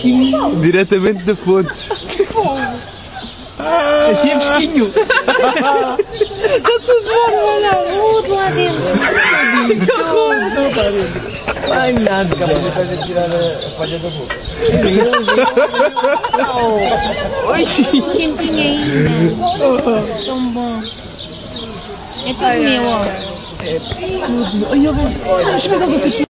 fresquinho. Diretamente da fonte. Que bom! É assim é fresquinho. Está tudo bom, olha, o lá dentro. Que horror. Tá Ai, nada. Acabou de fazer tirar a palha da boca. Oi. Quentinha ainda. Né? Tão bom. É tudo meu, ó. É tudo meu. Deixa eu ver